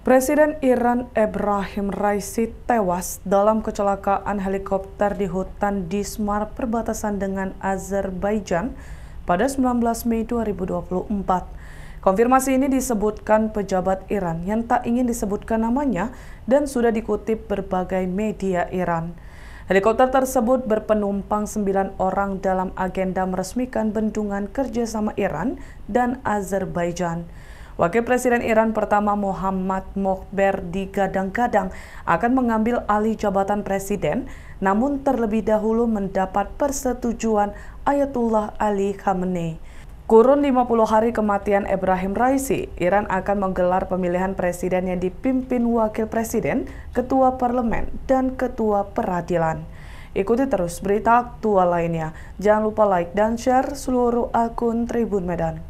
Presiden Iran Ibrahim Raisi tewas dalam kecelakaan helikopter di hutan di Smar perbatasan dengan Azerbaijan pada 19 Mei 2024. Konfirmasi ini disebutkan pejabat Iran yang tak ingin disebutkan namanya dan sudah dikutip berbagai media Iran. Helikopter tersebut berpenumpang 9 orang dalam agenda meresmikan bendungan kerjasama Iran dan Azerbaijan. Wakil Presiden Iran pertama Muhammad Mokhber digadang-gadang akan mengambil alih jabatan presiden, namun terlebih dahulu mendapat persetujuan Ayatullah Ali Khamenei. Kurun 50 hari kematian Ibrahim Raisi, Iran akan menggelar pemilihan presiden yang dipimpin wakil presiden, ketua parlemen, dan ketua peradilan. Ikuti terus berita aktual lainnya. Jangan lupa like dan share seluruh akun Tribun Medan.